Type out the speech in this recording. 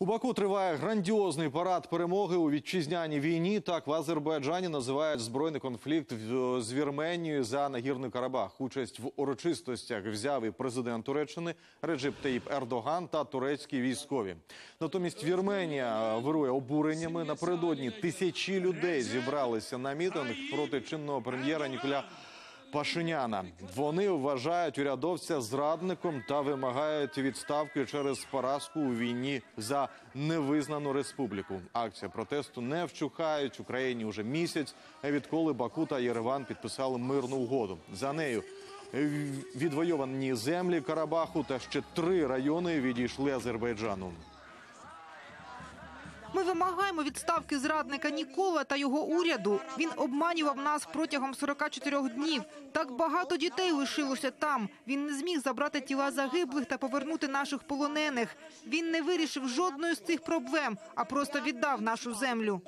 У Баку триває грандіозний парад перемоги у вітчизняній війні. Так в Азербайджані називають збройний конфлікт з Вірменією за нагірний Карабах. Участь в урочистостях взяв і президент Туреччини Реджеп Таїп Ердоган та турецькі військові. Натомість Вірменія е, вирує обуреннями. Напередодні тисячі людей зібралися на мітинг проти чинного прем'єра Ніколя Пашиняна. Вони вважають урядовця зрадником та вимагають відставки через поразку у війні за невизнану республіку. Акція протесту не вчухають Україні уже місяць, відколи Баку та Єреван підписали мирну угоду. За нею відвойовані землі Карабаху та ще три райони відійшли Азербайджану. Ми вимагаємо відставки зрадника Нікола та його уряду. Він обманював нас протягом 44 днів. Так багато дітей лишилося там. Він не зміг забрати тіла загиблих та повернути наших полонених. Він не вирішив жодної з цих проблем, а просто віддав нашу землю.